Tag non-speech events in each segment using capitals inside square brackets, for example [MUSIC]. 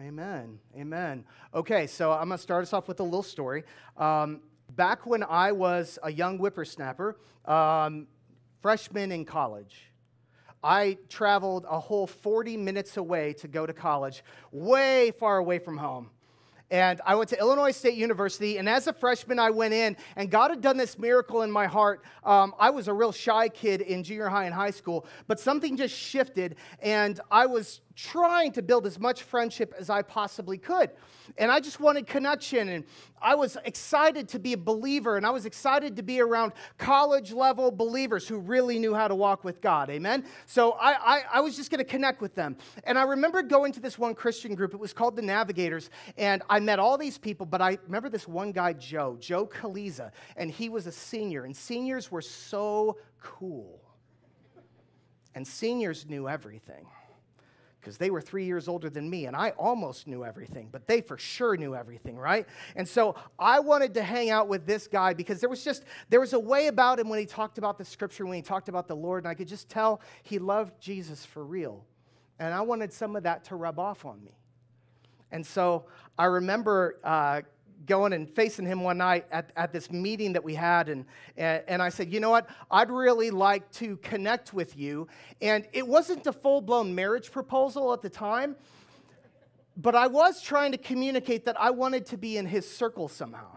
Amen. Amen. Okay, so I'm going to start us off with a little story. Um, back when I was a young whippersnapper, um, freshman in college, I traveled a whole 40 minutes away to go to college, way far away from home. And I went to Illinois State University, and as a freshman, I went in, and God had done this miracle in my heart. Um, I was a real shy kid in junior high and high school, but something just shifted, and I was trying to build as much friendship as I possibly could. And I just wanted connection. And I was excited to be a believer. And I was excited to be around college level believers who really knew how to walk with God. Amen. So I, I, I was just going to connect with them. And I remember going to this one Christian group. It was called the Navigators. And I met all these people. But I remember this one guy, Joe, Joe Kaliza. And he was a senior. And seniors were so cool. And seniors knew everything because they were three years older than me, and I almost knew everything, but they for sure knew everything, right? And so I wanted to hang out with this guy because there was just, there was a way about him when he talked about the scripture, when he talked about the Lord, and I could just tell he loved Jesus for real. And I wanted some of that to rub off on me. And so I remember uh, going and facing him one night at, at this meeting that we had. And, and, and I said, You know what? I'd really like to connect with you. And it wasn't a full blown marriage proposal at the time, but I was trying to communicate that I wanted to be in his circle somehow.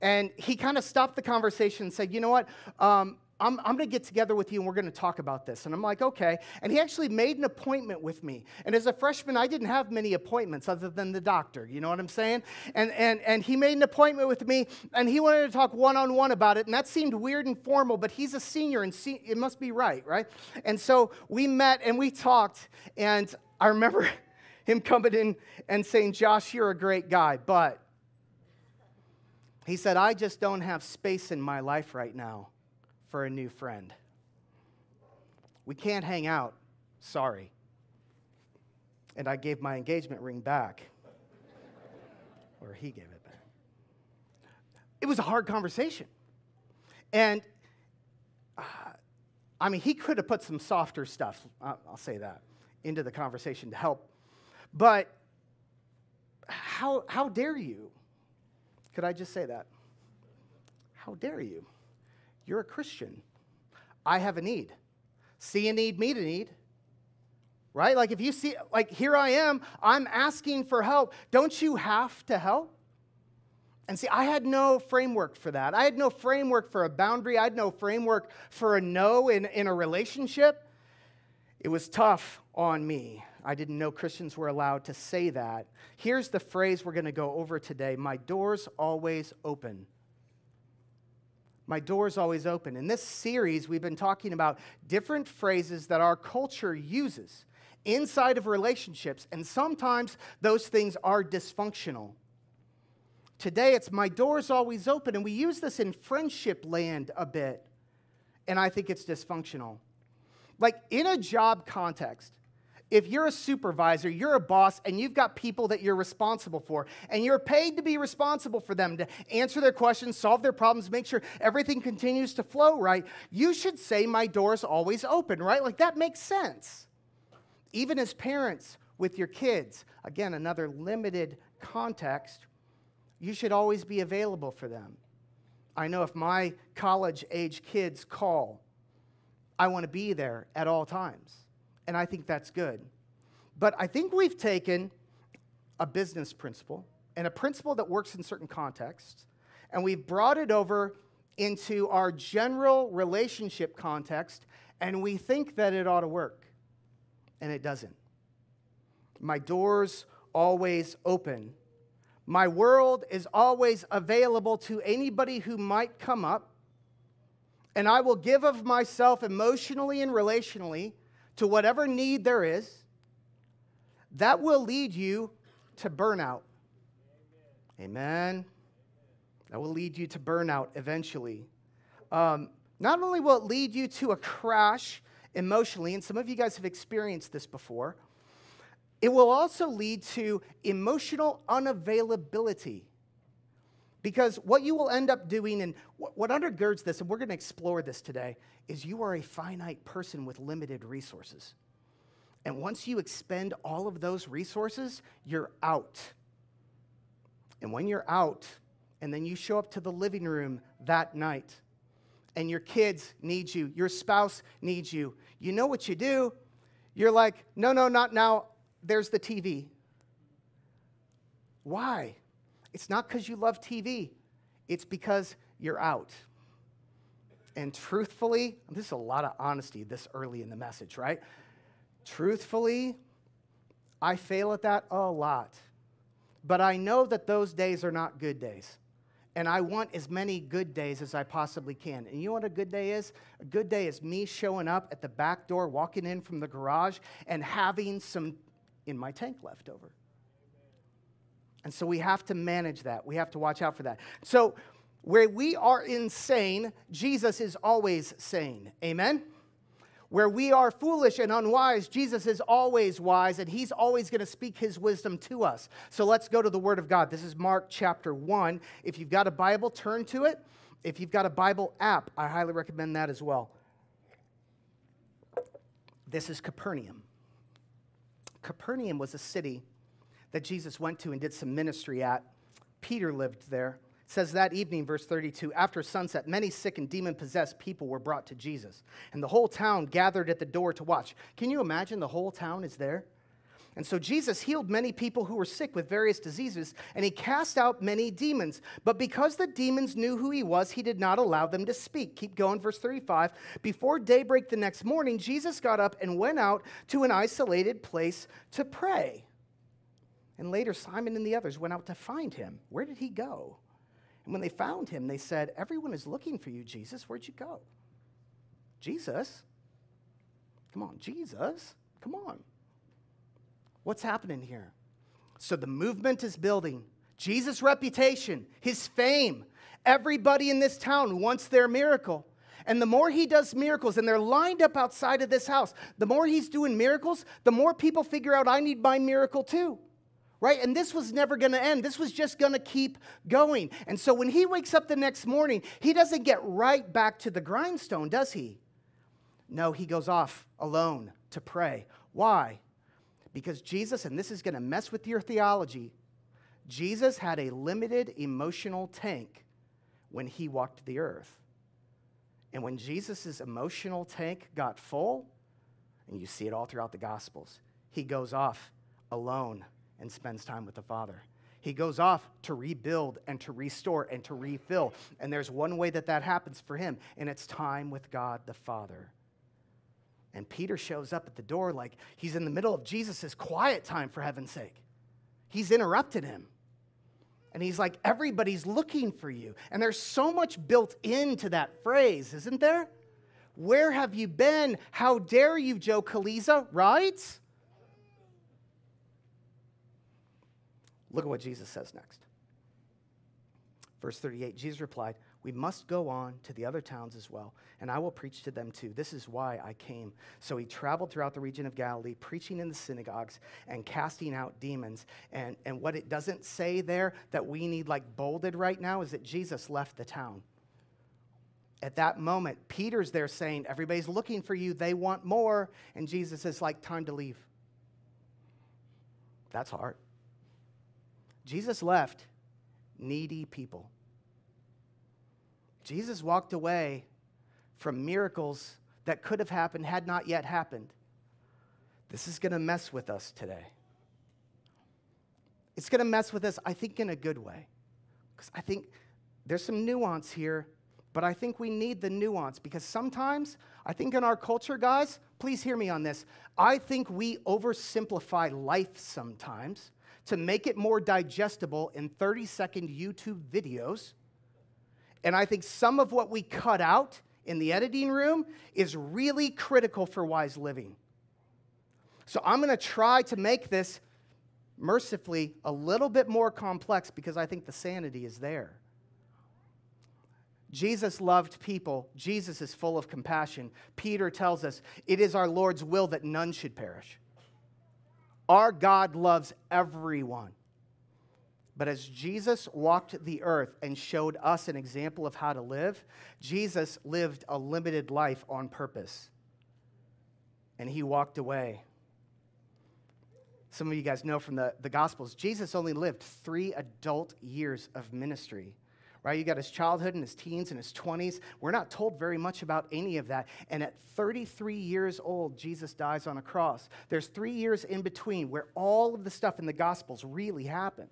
And he kind of stopped the conversation and said, You know what? Um, I'm, I'm going to get together with you and we're going to talk about this. And I'm like, okay. And he actually made an appointment with me. And as a freshman, I didn't have many appointments other than the doctor. You know what I'm saying? And, and, and he made an appointment with me and he wanted to talk one on one about it. And that seemed weird and formal, but he's a senior and se- it must be right, right? And so we met and we talked. And I remember [LAUGHS] him coming in and saying, Josh, you're a great guy, but he said, I just don't have space in my life right now for a new friend. We can't hang out. Sorry. And I gave my engagement ring back, or he gave it back. It was a hard conversation. And uh, I mean, he could have put some softer stuff, I'll say that, into the conversation to help. But how, how dare you? Could I just say that? How dare you? You're a Christian. I have a need. See a need, meet a need. Right? Like if you see, like here I am, I'm asking for help. Don't you have to help? And see, I had no framework for that. I had no framework for a boundary. I had no framework for a no in, in a relationship. It was tough on me. I didn't know Christians were allowed to say that. Here's the phrase we're going to go over today My door's always open my door's always open. In this series, we've been talking about different phrases that our culture uses inside of relationships, and sometimes those things are dysfunctional. Today, it's my door's always open, and we use this in friendship land a bit, and I think it's dysfunctional. Like in a job context, if you're a supervisor, you're a boss, and you've got people that you're responsible for, and you're paid to be responsible for them, to answer their questions, solve their problems, make sure everything continues to flow right, you should say, My door is always open, right? Like that makes sense. Even as parents with your kids, again, another limited context, you should always be available for them. I know if my college age kids call, I want to be there at all times and I think that's good. But I think we've taken a business principle and a principle that works in certain contexts, and we've brought it over into our general relationship context, and we think that it ought to work, and it doesn't. My door's always open. My world is always available to anybody who might come up, and I will give of myself emotionally and relationally to whatever need there is, that will lead you to burnout. Amen. That will lead you to burnout eventually. Um, not only will it lead you to a crash emotionally, and some of you guys have experienced this before, it will also lead to emotional unavailability. Because what you will end up doing, and what undergirds this, and we're going to explore this today, is you are a finite person with limited resources. And once you expend all of those resources, you're out. And when you're out, and then you show up to the living room that night, and your kids need you, your spouse needs you, you know what you do? You're like, no, no, not now. There's the TV. Why? It's not because you love TV, it's because you're out. And truthfully, this is a lot of honesty this early in the message, right? Truthfully, I fail at that a lot. But I know that those days are not good days. And I want as many good days as I possibly can. And you know what a good day is? A good day is me showing up at the back door, walking in from the garage, and having some in my tank left over. And so we have to manage that. We have to watch out for that. So, where we are insane, Jesus is always sane. Amen? Where we are foolish and unwise, Jesus is always wise, and he's always going to speak his wisdom to us. So let's go to the Word of God. This is Mark chapter 1. If you've got a Bible, turn to it. If you've got a Bible app, I highly recommend that as well. This is Capernaum. Capernaum was a city that Jesus went to and did some ministry at. Peter lived there. It says that evening, verse 32, after sunset, many sick and demon possessed people were brought to Jesus, and the whole town gathered at the door to watch. Can you imagine the whole town is there? And so Jesus healed many people who were sick with various diseases, and he cast out many demons. But because the demons knew who he was, he did not allow them to speak. Keep going, verse 35. Before daybreak the next morning, Jesus got up and went out to an isolated place to pray. And later, Simon and the others went out to find him. Where did he go? And when they found him, they said, Everyone is looking for you, Jesus. Where'd you go? Jesus? Come on, Jesus? Come on. What's happening here? So the movement is building. Jesus' reputation, his fame. Everybody in this town wants their miracle. And the more he does miracles, and they're lined up outside of this house, the more he's doing miracles, the more people figure out, I need my miracle too right? And this was never going to end. This was just going to keep going. And so when he wakes up the next morning, he doesn't get right back to the grindstone, does he? No, he goes off alone to pray. Why? Because Jesus, and this is going to mess with your theology, Jesus had a limited emotional tank when he walked the earth. And when Jesus' emotional tank got full, and you see it all throughout the Gospels, he goes off alone and spends time with the Father. He goes off to rebuild and to restore and to refill. And there's one way that that happens for him, and it's time with God the Father. And Peter shows up at the door like he's in the middle of Jesus' quiet time, for heaven's sake. He's interrupted him. And he's like, everybody's looking for you. And there's so much built into that phrase, isn't there? Where have you been? How dare you, Joe Kaliza, right? Look at what Jesus says next. Verse 38 Jesus replied, We must go on to the other towns as well, and I will preach to them too. This is why I came. So he traveled throughout the region of Galilee, preaching in the synagogues and casting out demons. And, and what it doesn't say there that we need like bolded right now is that Jesus left the town. At that moment, Peter's there saying, Everybody's looking for you. They want more. And Jesus is like, Time to leave. That's hard. Jesus left needy people. Jesus walked away from miracles that could have happened, had not yet happened. This is going to mess with us today. It's going to mess with us, I think, in a good way. Because I think there's some nuance here, but I think we need the nuance because sometimes, I think in our culture, guys, please hear me on this. I think we oversimplify life sometimes to make it more digestible in 30 second YouTube videos. And I think some of what we cut out in the editing room is really critical for wise living. So I'm going to try to make this mercifully a little bit more complex because I think the sanity is there. Jesus loved people. Jesus is full of compassion. Peter tells us it is our Lord's will that none should perish. Our God loves everyone. But as Jesus walked the earth and showed us an example of how to live, Jesus lived a limited life on purpose. And he walked away some of you guys know from the, the Gospels, Jesus only lived three adult years of ministry. Right? You got his childhood and his teens and his 20s. We're not told very much about any of that. And at 33 years old, Jesus dies on a cross. There's three years in between where all of the stuff in the Gospels really happens.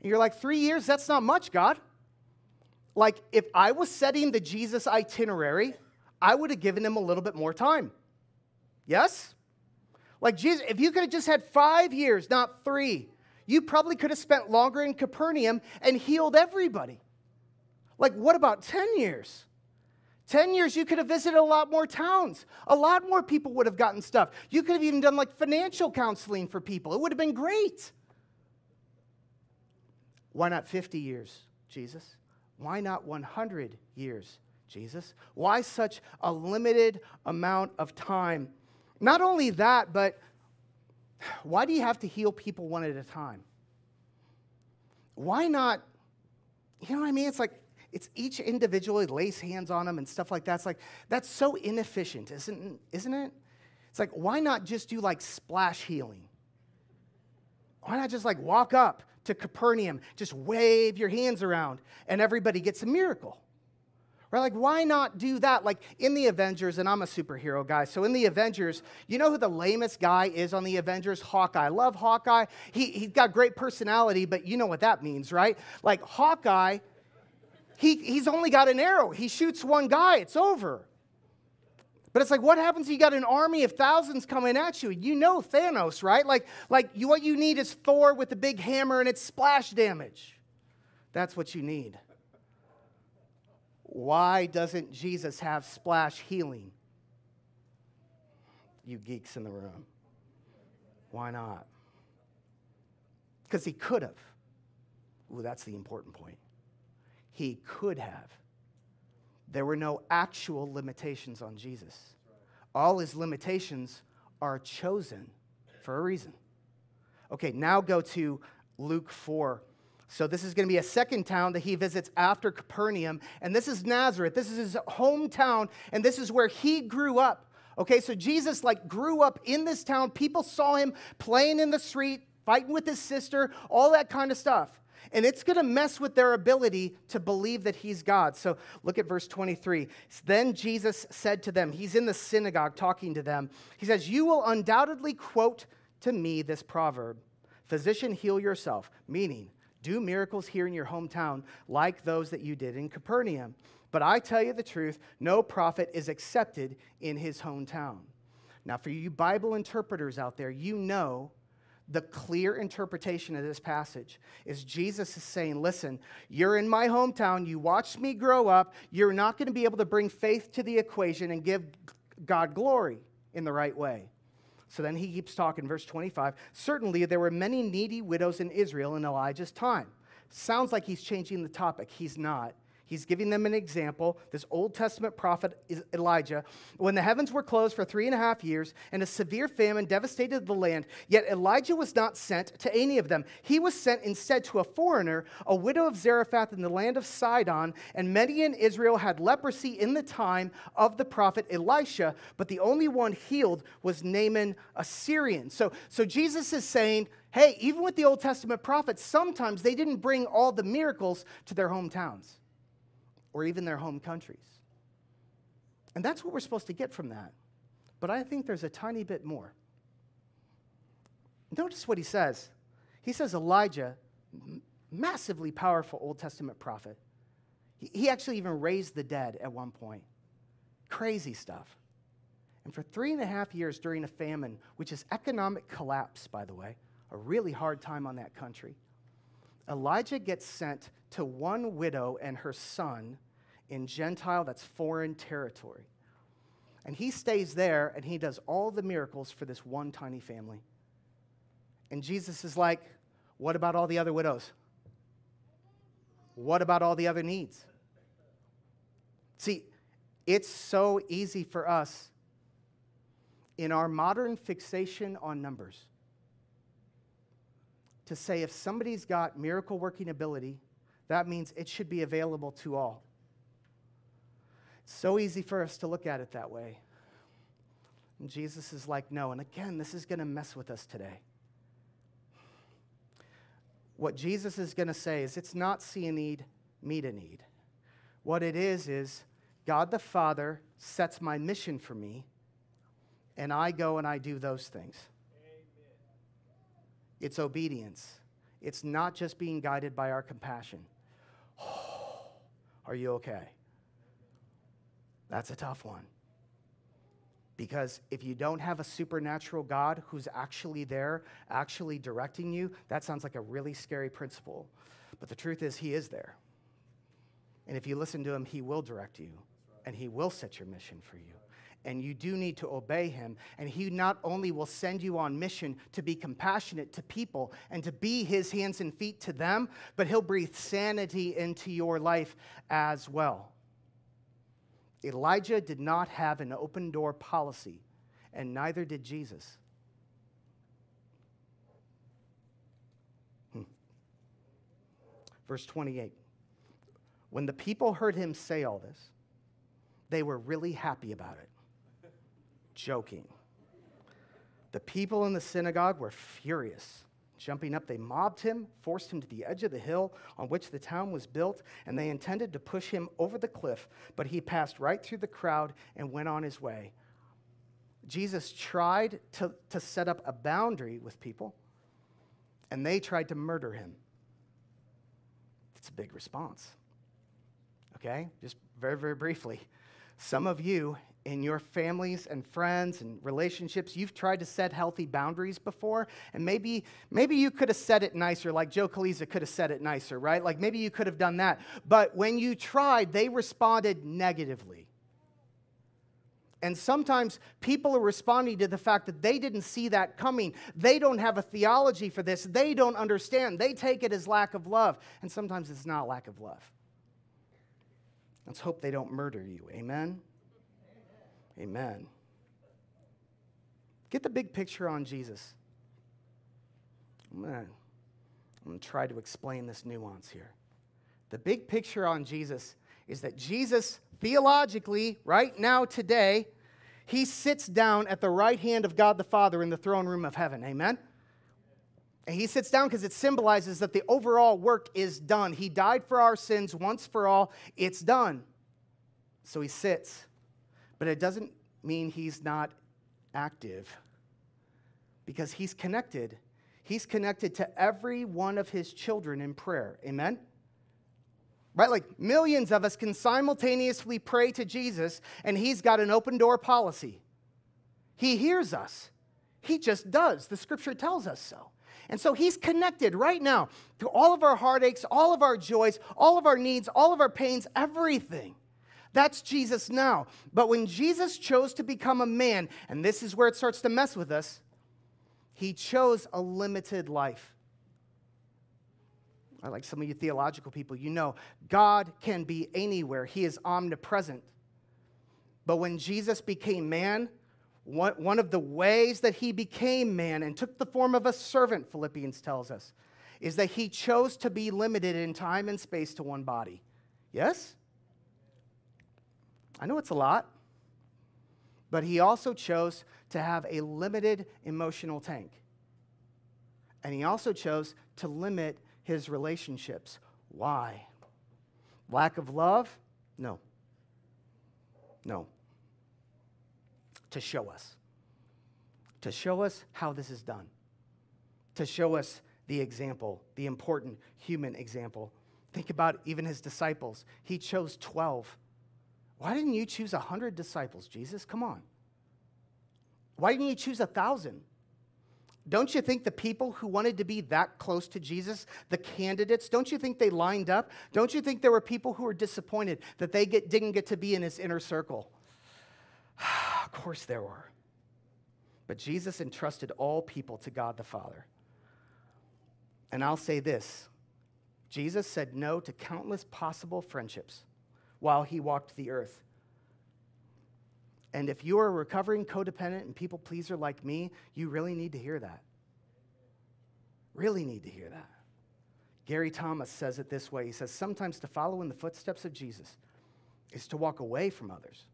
And you're like, three years? That's not much, God. Like, if I was setting the Jesus itinerary, I would have given him a little bit more time. Yes? Like, Jesus, if you could have just had five years, not three, you probably could have spent longer in Capernaum and healed everybody. Like, what about 10 years? 10 years, you could have visited a lot more towns. A lot more people would have gotten stuff. You could have even done like financial counseling for people. It would have been great. Why not 50 years, Jesus? Why not 100 years, Jesus? Why such a limited amount of time? Not only that, but why do you have to heal people one at a time? Why not? You know what I mean? It's like it's each individually lays hands on them and stuff like that. It's like that's so inefficient, isn't isn't it? It's like why not just do like splash healing? Why not just like walk up to Capernaum, just wave your hands around, and everybody gets a miracle? Right? Like, why not do that? Like in the Avengers, and I'm a superhero guy, so in the Avengers, you know who the lamest guy is on the Avengers? Hawkeye. I love Hawkeye. He, he's got great personality, but you know what that means, right? Like, Hawkeye, he, he's only got an arrow. He shoots one guy, it's over. But it's like, what happens if you got an army of thousands coming at you? You know Thanos, right? Like, like you, what you need is Thor with the big hammer and it's splash damage. That's what you need. Why doesn't Jesus have splash healing? You geeks in the room. Why not? Because he could have. Ooh, that's the important point. He could have. There were no actual limitations on Jesus. All his limitations are chosen for a reason. Okay, now go to Luke 4, so, this is going to be a second town that he visits after Capernaum. And this is Nazareth. This is his hometown. And this is where he grew up. Okay, so Jesus like grew up in this town. People saw him playing in the street, fighting with his sister, all that kind of stuff. And it's going to mess with their ability to believe that he's God. So look at verse 23. Then Jesus said to them, He's in the synagogue talking to them. He says, You will undoubtedly quote to me this proverb Physician, heal yourself, meaning, do miracles here in your hometown like those that you did in Capernaum. But I tell you the truth, no prophet is accepted in his hometown. Now, for you Bible interpreters out there, you know the clear interpretation of this passage is Jesus is saying, Listen, you're in my hometown, you watched me grow up, you're not going to be able to bring faith to the equation and give God glory in the right way. So then he keeps talking, verse 25. Certainly there were many needy widows in Israel in Elijah's time. Sounds like he's changing the topic. He's not. He's giving them an example. This Old Testament prophet Elijah. When the heavens were closed for three and a half years and a severe famine devastated the land, yet Elijah was not sent to any of them. He was sent instead to a foreigner, a widow of Zarephath in the land of Sidon. And many in Israel had leprosy in the time of the prophet Elisha, but the only one healed was Naaman, a Syrian. So, so Jesus is saying, hey, even with the Old Testament prophets, sometimes they didn't bring all the miracles to their hometowns or even their home countries. And that's what we're supposed to get from that. But I think there's a tiny bit more. Notice what he says. He says Elijah, massively powerful Old Testament prophet. He actually even raised the dead at one point. Crazy stuff. And for three and a half years during a famine, which is economic collapse, by the way, a really hard time on that country, Elijah gets sent to one widow and her son in Gentile, that's foreign territory. And he stays there and he does all the miracles for this one tiny family. And Jesus is like, What about all the other widows? What about all the other needs? See, it's so easy for us in our modern fixation on numbers to say if somebody's got miracle working ability, that means it should be available to all. It's so easy for us to look at it that way. And Jesus is like, no. And again, this is going to mess with us today. what Jesus is going to say is it's not see a need, meet a need. What it is, is God the Father sets my mission for me, and I go and I do those things. Amen. It's obedience. It's not just being guided by our compassion. Are you okay? That's a tough one. Because if you don't have a supernatural God who's actually there, actually directing you, that sounds like a really scary principle. But the truth is, He is there. And if you listen to Him, He will direct you and He will set your mission for you. And you do need to obey Him. And He not only will send you on mission to be compassionate to people and to be His hands and feet to them, but He'll breathe sanity into your life as well. Elijah did not have an open door policy, and neither did Jesus. Hmm. Verse 28. When the people heard him say all this, they were really happy about it. Joking. The people in the synagogue were furious. Jumping up, they mobbed him, forced him to the edge of the hill on which the town was built, and they intended to push him over the cliff, but he passed right through the crowd and went on his way. Jesus tried to, to set up a boundary with people, and they tried to murder him. It's a big response. Okay? Just very, very briefly. Some of you in your families and friends and relationships you've tried to set healthy boundaries before and maybe maybe you could have said it nicer like joe Kaliza could have said it nicer right like maybe you could have done that but when you tried they responded negatively and sometimes people are responding to the fact that they didn't see that coming. They don't have a theology for this. They don't understand. They take it as lack of love. And sometimes it's not lack of love. Let's hope they don't murder you. Amen? Amen. Get the big picture on Jesus. I'm going to try to explain this nuance here. The big picture on Jesus is that Jesus, theologically, right now, today, he sits down at the right hand of God the Father in the throne room of heaven. Amen? And he sits down because it symbolizes that the overall work is done. He died for our sins once for all. It's done. So he sits but it doesn't mean he's not active because he's connected. He's connected to every one of his children in prayer. Amen? Right? Like millions of us can simultaneously pray to Jesus, and he's got an open door policy. He hears us, he just does. The scripture tells us so. And so he's connected right now to all of our heartaches, all of our joys, all of our needs, all of our pains, everything. That's Jesus now. But when Jesus chose to become a man, and this is where it starts to mess with us, he chose a limited life. I like some of you theological people, you know, God can be anywhere, He is omnipresent. But when Jesus became man, one, one of the ways that he became man and took the form of a servant, Philippians tells us, is that he chose to be limited in time and space to one body. Yes? I know it's a lot, but he also chose to have a limited emotional tank. And he also chose to limit his relationships. Why? Lack of love? No. No. To show us. To show us how this is done. To show us the example, the important human example. Think about even his disciples. He chose 12 why didn't you choose 100 disciples, Jesus? Come on. Why didn't you choose a 1,000? Don't you think the people who wanted to be that close to Jesus, the candidates, don't you think they lined up? Don't you think there were people who were disappointed that they get, didn't get to be in his inner circle? Of course there were. But Jesus entrusted all people to God the Father. And I'll say this Jesus said no to countless possible friendships while he walked the earth. And if you are a recovering codependent and people pleaser like me, you really need to hear that. Really need to hear that. Gary Thomas says it this way He says, Sometimes to follow in the footsteps of Jesus is to walk away from others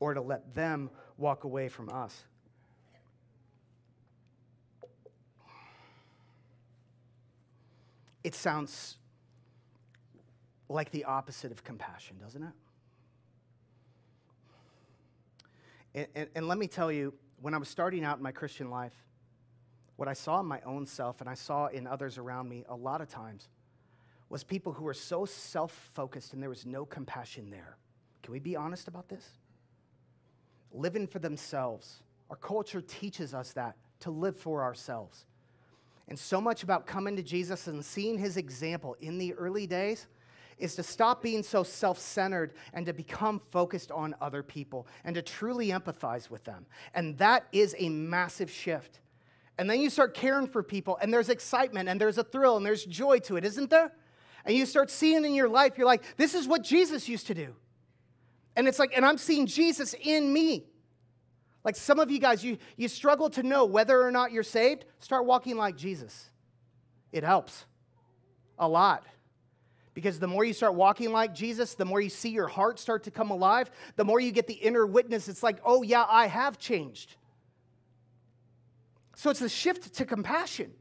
or to let them walk away from us. it sounds like the opposite of compassion, doesn't it? And, and, and, let me tell you, when I was starting out in my Christian life, what I saw in my own self and I saw in others around me a lot of times was people who were so self focused and there was no compassion there. Can we be honest about this? Living for themselves. Our culture teaches us that to live for ourselves. And so much about coming to Jesus and seeing his example in the early days is to stop being so self centered and to become focused on other people and to truly empathize with them. And that is a massive shift. And then you start caring for people, and there's excitement, and there's a thrill, and there's joy to it, isn't there? And you start seeing in your life, you're like, this is what Jesus used to do. And it's like, and I'm seeing Jesus in me. Like some of you guys, you, you struggle to know whether or not you're saved. Start walking like Jesus. It helps a lot. Because the more you start walking like Jesus, the more you see your heart start to come alive, the more you get the inner witness. It's like, oh, yeah, I have changed. So it's a shift to compassion,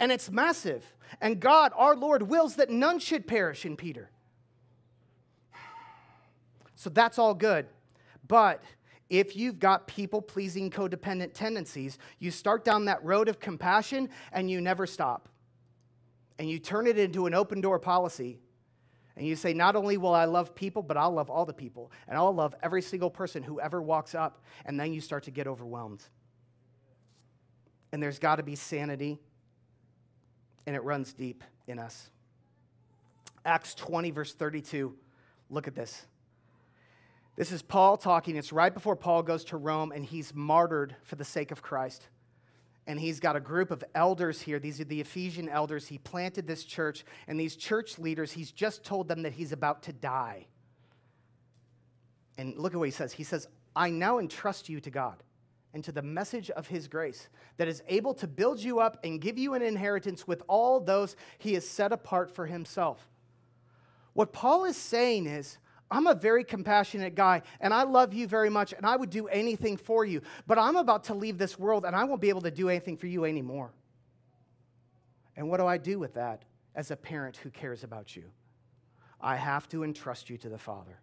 and it's massive. And God, our Lord, wills that none should perish in Peter. So that's all good. But if you've got people pleasing codependent tendencies, you start down that road of compassion and you never stop and you turn it into an open door policy, and you say, Not only will I love people, but I'll love all the people, and I'll love every single person who ever walks up, and then you start to get overwhelmed. And there's got to be sanity, and it runs deep in us. Acts 20, verse 32. Look at this. This is Paul talking. It's right before Paul goes to Rome and he's martyred for the sake of Christ and he's got a group of elders here. These are the Ephesian elders. He planted this church, and these church leaders, he's just told them that he's about to die. And look at what he says. He says, I now entrust you to God and to the message of his grace that is able to build you up and give you an inheritance with all those he has set apart for himself. What Paul is saying is, I'm a very compassionate guy and I love you very much and I would do anything for you. But I'm about to leave this world and I won't be able to do anything for you anymore. And what do I do with that as a parent who cares about you? I have to entrust you to the Father.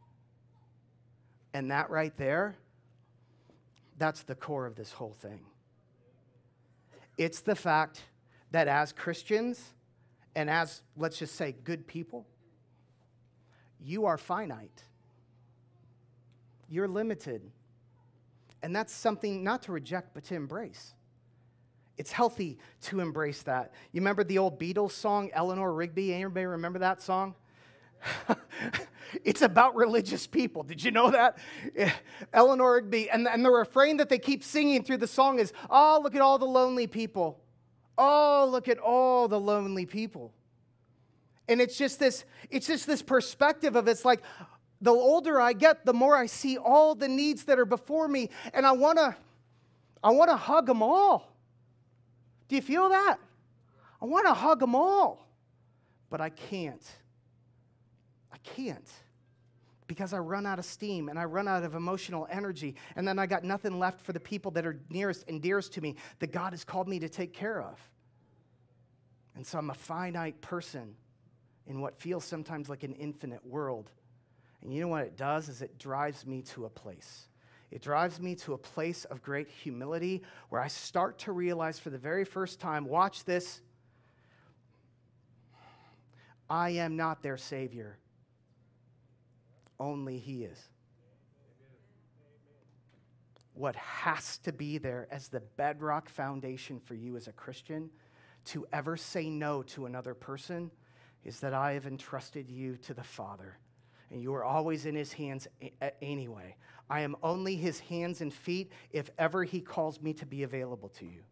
And that right there, that's the core of this whole thing. It's the fact that as Christians and as, let's just say, good people, you are finite. You're limited. And that's something not to reject, but to embrace. It's healthy to embrace that. You remember the old Beatles song, Eleanor Rigby? Anybody remember that song? [LAUGHS] it's about religious people. Did you know that? Eh, Eleanor Rigby. And, and the refrain that they keep singing through the song is, Oh, look at all the lonely people. Oh, look at all the lonely people. And it's just this, it's just this perspective of it's like the older I get, the more I see all the needs that are before me, and I wanna, I wanna hug them all. Do you feel that? I wanna hug them all, but I can't. I can't because I run out of steam and I run out of emotional energy, and then I got nothing left for the people that are nearest and dearest to me that God has called me to take care of. And so I'm a finite person in what feels sometimes like an infinite world. And you know what it does is it drives me to a place. It drives me to a place of great humility where I start to realize for the very first time, watch this, I am not their savior. Only he is. What has to be there as the bedrock foundation for you as a Christian to ever say no to another person is that I have entrusted you to the Father, and you are always in his hands anyway. I am only his hands and feet if ever he calls me to be available to you.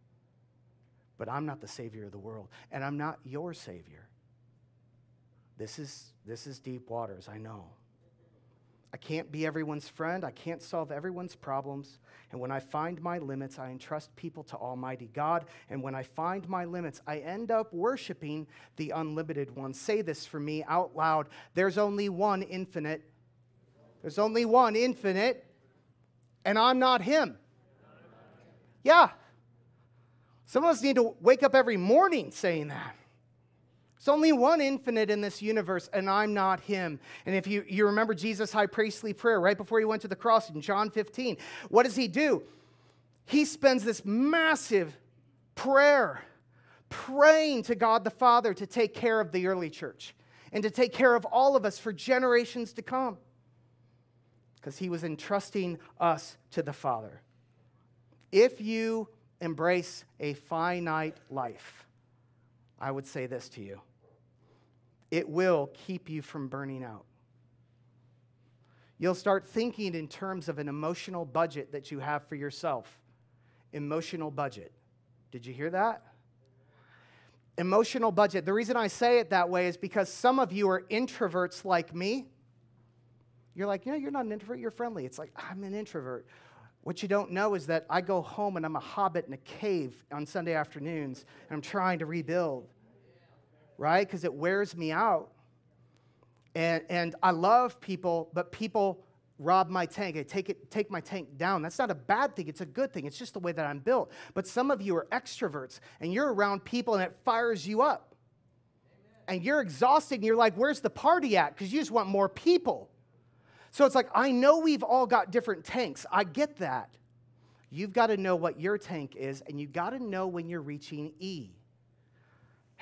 But I'm not the Savior of the world, and I'm not your Savior. This is, this is deep waters, I know. I can't be everyone's friend. I can't solve everyone's problems. And when I find my limits, I entrust people to Almighty God. And when I find my limits, I end up worshiping the unlimited one. Say this for me out loud there's only one infinite. There's only one infinite, and I'm not him. Yeah. Some of us need to wake up every morning saying that. There's only one infinite in this universe, and I'm not him. And if you, you remember Jesus' high priestly prayer right before he went to the cross in John 15, what does he do? He spends this massive prayer praying to God the Father to take care of the early church and to take care of all of us for generations to come. Because he was entrusting us to the Father. If you embrace a finite life, I would say this to you it will keep you from burning out. You'll start thinking in terms of an emotional budget that you have for yourself. Emotional budget. Did you hear that? Emotional budget. The reason I say it that way is because some of you are introverts like me. You're like, yeah, you're not an introvert, you're friendly. It's like, I'm an introvert. What you don't know is that I go home and I'm a hobbit in a cave on Sunday afternoons and I'm trying to rebuild right? Because it wears me out. And, and I love people, but people rob my tank. They take, it, take my tank down. That's not a bad thing. It's a good thing. It's just the way that I'm built. But some of you are extroverts and you're around people and it fires you up. Amen. And you're exhausted and you're like, where's the party at? Because you just want more people. So it's like, I know we've all got different tanks. I get that. You've got to know what your tank is and you've got to know when you're reaching E.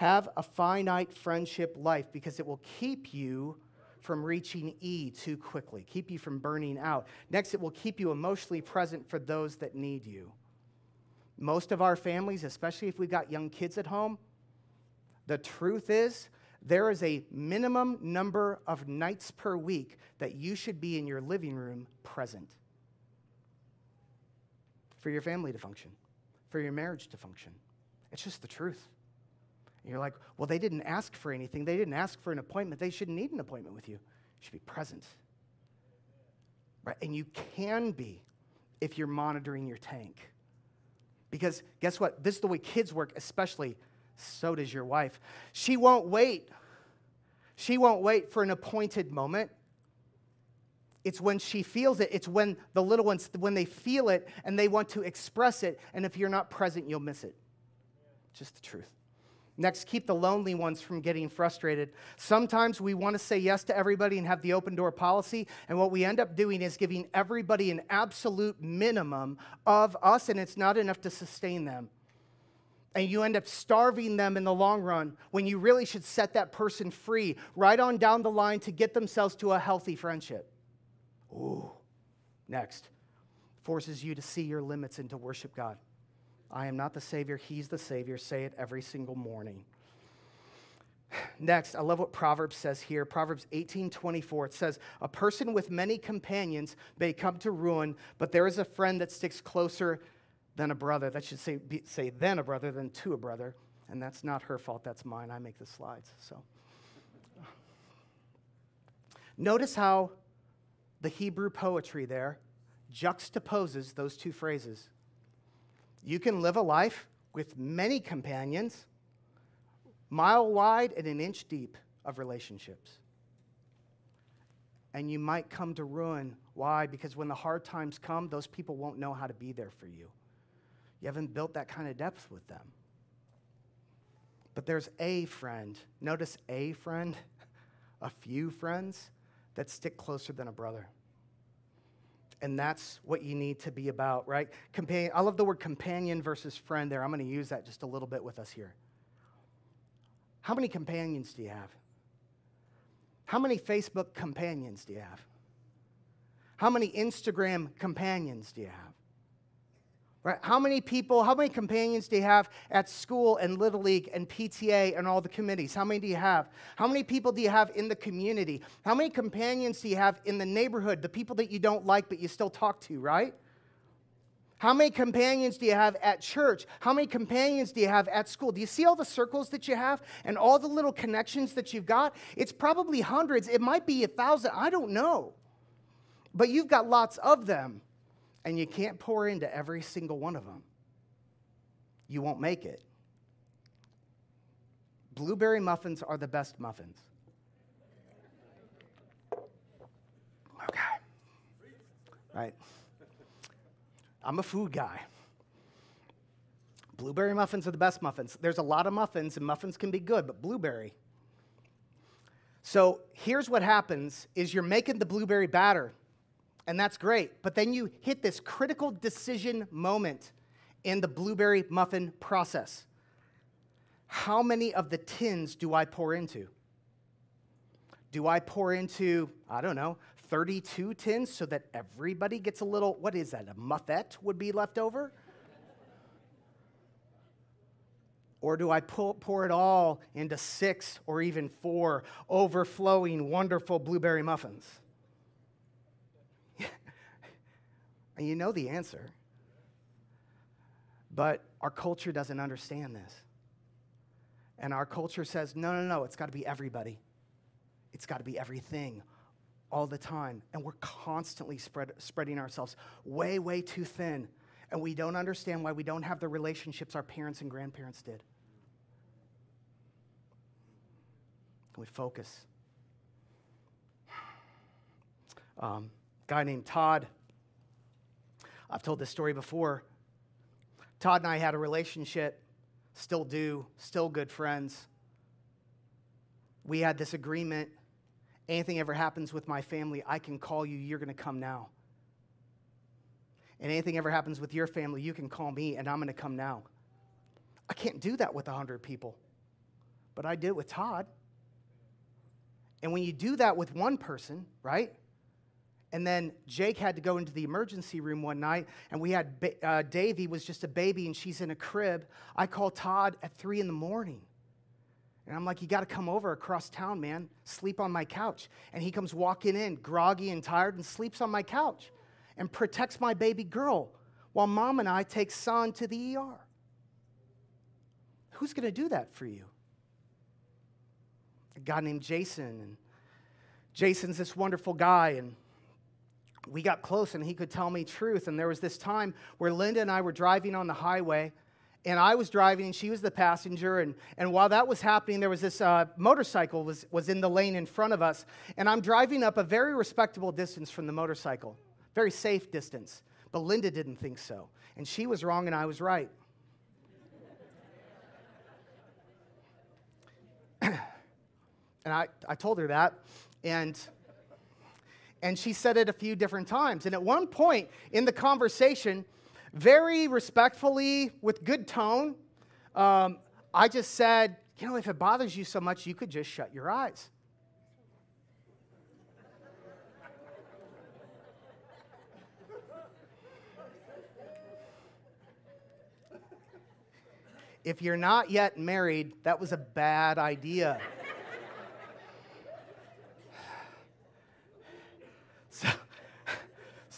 Have a finite friendship life because it will keep you from reaching E too quickly, keep you from burning out. Next, it will keep you emotionally present for those that need you. Most of our families, especially if we've got young kids at home, the truth is there is a minimum number of nights per week that you should be in your living room present for your family to function, for your marriage to function. It's just the truth. And you're like, well, they didn't ask for anything. They didn't ask for an appointment. They shouldn't need an appointment with you. You should be present. Right? And you can be if you're monitoring your tank. Because guess what? This is the way kids work, especially. So does your wife. She won't wait. She won't wait for an appointed moment. It's when she feels it. It's when the little ones, when they feel it and they want to express it. And if you're not present, you'll miss it. Just the truth. Next, keep the lonely ones from getting frustrated. Sometimes we want to say yes to everybody and have the open door policy, and what we end up doing is giving everybody an absolute minimum of us, and it's not enough to sustain them. And you end up starving them in the long run when you really should set that person free right on down the line to get themselves to a healthy friendship. Ooh. Next, forces you to see your limits and to worship God. I am not the Savior, He's the Savior. Say it every single morning. Next, I love what Proverbs says here. Proverbs 18 24. It says, A person with many companions may come to ruin, but there is a friend that sticks closer than a brother. That should say, be, say than a brother than to a brother. And that's not her fault, that's mine. I make the slides. So notice how the Hebrew poetry there juxtaposes those two phrases you can live a life with many companions, mile wide and an inch deep of relationships. And you might come to ruin. Why? Because when the hard times come, those people won't know how to be there for you. You haven't built that kind of depth with them. But there's a friend. Notice a friend, [LAUGHS] a few friends that stick closer than a brother. And that's what you need to be about, right? Companion, I love the word companion versus friend there. I'm going to use that just a little bit with us here. How many companions do you have? How many Facebook companions do you have? How many Instagram companions do you have? Right? How many people, how many companions do you have at school and Little League and PTA and all the committees? How many do you have? How many people do you have in the community? How many companions do you have in the neighborhood, the people that you don't like but you still talk to, right? How many companions do you have at church? How many companions do you have at school? Do you see all the circles that you have and all the little connections that you've got? It's probably hundreds. It might be a thousand. I don't know. But you've got lots of them and you can't pour into every single one of them. You won't make it. Blueberry muffins are the best muffins. Okay. Right? I'm a food guy. Blueberry muffins are the best muffins. There's a lot of muffins, and muffins can be good, but blueberry, So here's what happens is you're making the blueberry batter, and that's great. But then you hit this critical decision moment in the blueberry muffin process. How many of the tins do I pour into? Do I pour into, I don't know, 32 tins so that everybody gets a little, what is that, a muffet would be left over? Or do I pour, pour it all into six or even four overflowing, wonderful blueberry muffins? And you know the answer. But our culture doesn't understand this. And our culture says, no, no, no, it's got to be everybody. It's got to be everything all the time. And we're constantly spread, spreading ourselves way, way too thin. And we don't understand why we don't have the relationships our parents and grandparents did. we focus. Um, guy named Todd. I've told this story before. Todd and I had a relationship, still do, still good friends. We had this agreement anything ever happens with my family, I can call you, you're going to come now. And anything ever happens with your family, you can call me, and I'm going to come now. I can't do that with 100 people, but I did with Todd. And when you do that with one person, right? And then Jake had to go into the emergency room one night, and we had uh, Davy was just a baby, and she's in a crib. I call Todd at three in the morning. And I'm like, you got to come over across town, man. Sleep on my couch. And he comes walking in, groggy and tired, and sleeps on my couch and protects my baby girl while mom and I take son to the ER. Who's going to do that for you? a guy named Jason. And Jason's this wonderful guy. And we got close and he could tell me truth. And there was this time where Linda and I were driving on the highway. And I was driving and she was the passenger. And, and while that was happening, there was this uh, motorcycle was, was in the lane in front of us. And I'm driving up a very respectable distance from the motorcycle, very safe distance. But Linda didn't think so. And she was wrong and I was right. [CLEARS THROAT] And I, I told her that. And, and she said it a few different times. And at one point in the conversation, very respectfully, with good tone, um, I just said, You know, if it bothers you so much, you could just shut your eyes. if you're not yet married, that was a bad idea.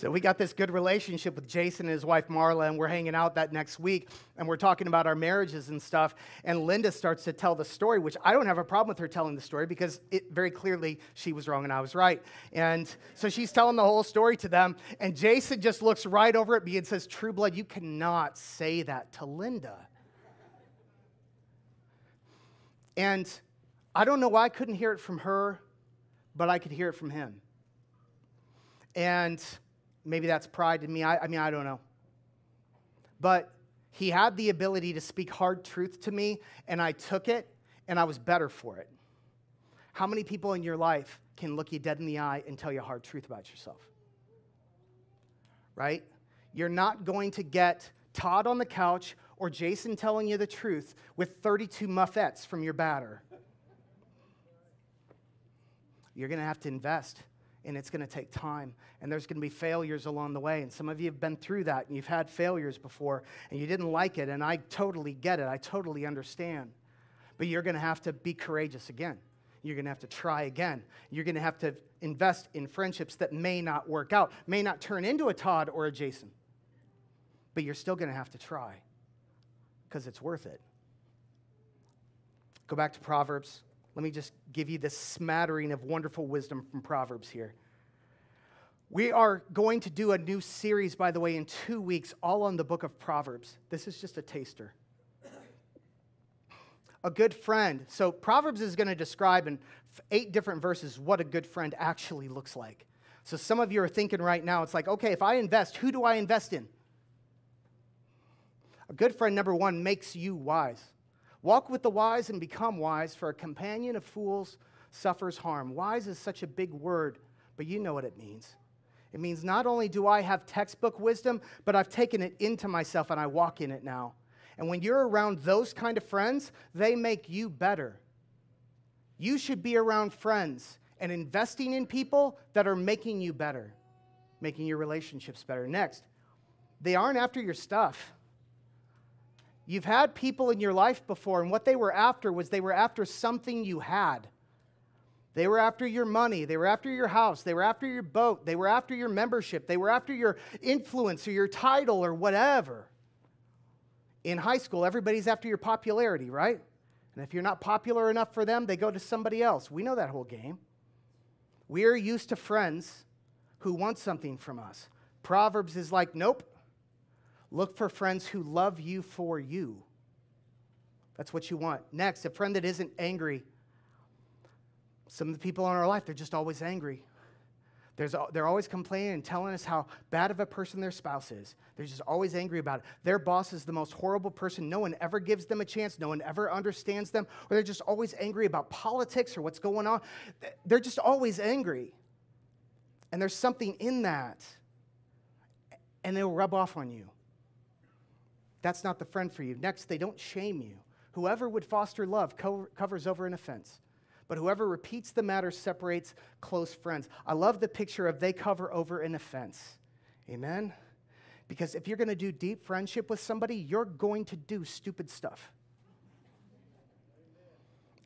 So we got this good relationship with Jason and his wife Marla, and we're hanging out that next week, and we're talking about our marriages and stuff. And Linda starts to tell the story, which I don't have a problem with her telling the story because it very clearly she was wrong and I was right. And so she's telling the whole story to them, and Jason just looks right over at me and says, "True blood, you cannot say that to Linda." And I don't know why I couldn't hear it from her, but I could hear it from him. And Maybe that's pride in me. I, I mean, I don't know. But he had the ability to speak hard truth to me, and I took it, and I was better for it. How many people in your life can look you dead in the eye and tell you hard truth about yourself? Right? You're not going to get Todd on the couch or Jason telling you the truth with 32 muffets from your batter. You're going to have to invest and it's going to take time and there's going to be failures along the way. And some of you have been through that and you've had failures before and you didn't like it and i totally get it i totally understand. But you're going to have to be courageous again. You're going to have to try again. You're going to have to invest in friendships that may not work out may not turn into a todd or a jason. But you're still going to have to try because it's worth it. Go back to proverbs let me just give you this smattering of wonderful wisdom from Proverbs here. We are going to do a new series, by the way, in two weeks, all on the book of Proverbs. This is just a taster. A good friend. So, Proverbs is going to describe in eight different verses what a good friend actually looks like. So, some of you are thinking right now, it's like, okay, if I invest, who do I invest in? A good friend, number one, makes you wise. Walk with the wise and become wise, for a companion of fools suffers harm. Wise is such a big word, but you know what it means. It means not only do I have textbook wisdom, but I've taken it into myself and I walk in it now. And when you're around those kind of friends, they make you better. You should be around friends and investing in people that are making you better, making your relationships better. Next, they aren't after your stuff. You've had people in your life before, and what they were after was they were after something you had. They were after your money. They were after your house. They were after your boat. They were after your membership. They were after your influence or your title or whatever. In high school, everybody's after your popularity, right? And if you're not popular enough for them, they go to somebody else. We know that whole game. We are used to friends who want something from us. Proverbs is like, nope. Look for friends who love you for you. That's what you want. Next, a friend that isn't angry some of the people in our life, they're just always angry. There's, they're always complaining and telling us how bad of a person their spouse is. They're just always angry about it. Their boss is the most horrible person. No one ever gives them a chance. No one ever understands them. Or they're just always angry about politics or what's going on. They're just always angry. And there's something in that. And they'll rub off on you. That's not the friend for you. Next, they don't shame you. Whoever would foster love co- covers over an offense but whoever repeats the matter separates close friends. I love the picture of they cover over an offense. Amen? Because if you're going to do deep friendship with somebody, you're going to do stupid stuff.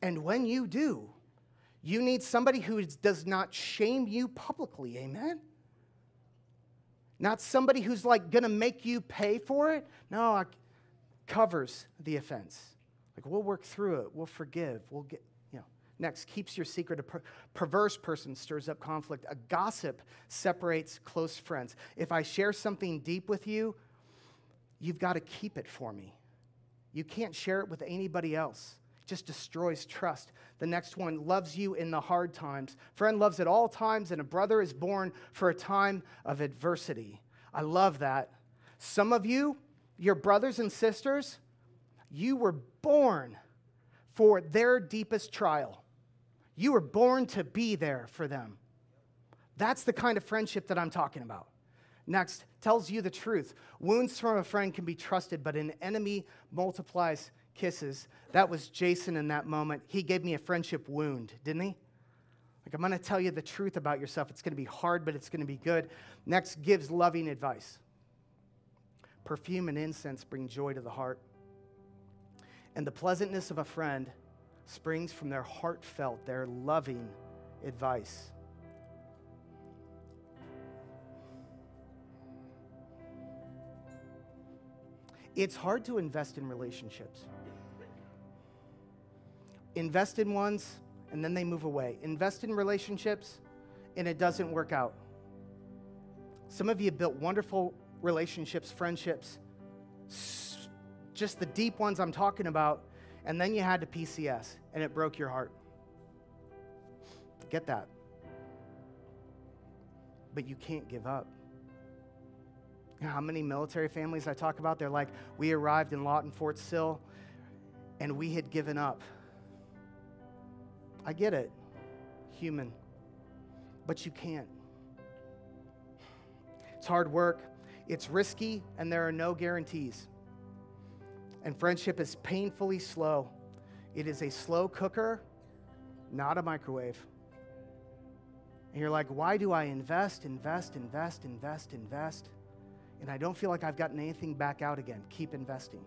And when you do, you need somebody who does not shame you publicly. Amen? Not somebody who's like to make you pay for it. No, covers the offense. Like we'll work through it, we'll forgive, we'll get you know. Next, keeps your secret. A per- perverse person stirs up conflict. A gossip separates close friends. If I share something deep with you, you've got to keep it for me. You can't share it with anybody else. Just destroys trust. The next one loves you in the hard times. Friend loves at all times, and a brother is born for a time of adversity. I love that. Some of you, your brothers and sisters, you were born for their deepest trial. You were born to be there for them. That's the kind of friendship that I'm talking about. Next, tells you the truth. Wounds from a friend can be trusted, but an enemy multiplies kisses. That was Jason in that moment. He gave me a friendship wound, didn't he? Like, I'm going to tell you the truth about yourself. It's going to be hard, but it's going to be good. Next, gives loving advice. Perfume and incense bring joy to the heart. And the pleasantness of a friend springs from their heartfelt, their loving advice. It's hard to invest in relationships. Invest in ones and then they move away. Invest in relationships and it doesn't work out. Some of you built wonderful relationships, friendships, just the deep ones I'm talking about, and then you had to PCS, and it broke your heart. Get that. But you can't give up. How many military families I talk about? They're like, we arrived in Lawton, Fort Sill, and we had given up. I get it, human, but you can't. It's hard work, it's risky, and there are no guarantees. And friendship is painfully slow. It is a slow cooker, not a microwave. And you're like, why do I invest, invest, invest, invest, invest? And I don't feel like I've gotten anything back out again. Keep investing.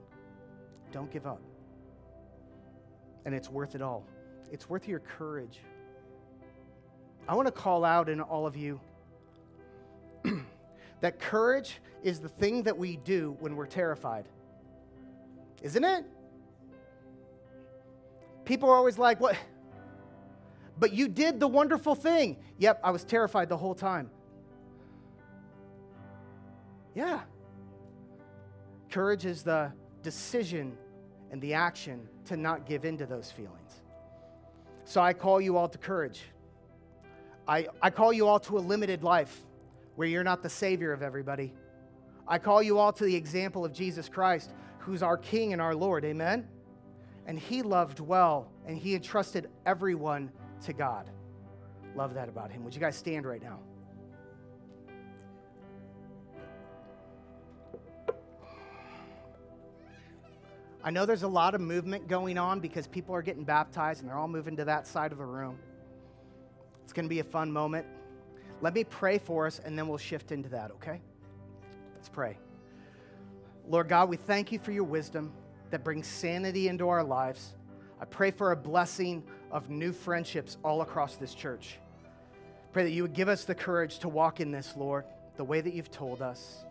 Don't give up. And it's worth it all. It's worth your courage. I want to call out in all of you [CLEARS THROAT] that courage is the thing that we do when we're terrified isn't it? People are always like, what? But you did the wonderful thing. Yep, I was terrified the whole time. Yeah. Courage is the decision and the action to not give in to those feelings. So I call you all to courage. I, I call you all to a limited life where you're not the savior of everybody. I call you all to the example of Jesus Christ, who's our King and our Lord. Amen? And he loved well, and he entrusted everyone to God. Love that about him. Would you guys stand right now? I know there's a lot of movement going on because people are getting baptized and they're all moving to that side of the room. It's going to be a fun moment. Let me pray for us and then we'll shift into that, okay? Let's pray. Lord God, we thank you for your wisdom that brings sanity into our lives. I pray for a blessing of new friendships all across this church. Pray that you would give us the courage to walk in this, Lord, the way that you've told us.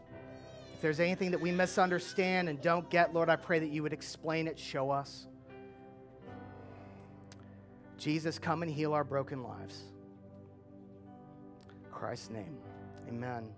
If there's anything that we misunderstand and don't get, Lord, I pray that you would explain it, show us. Jesus, come and heal our broken lives. In Christ's name, amen.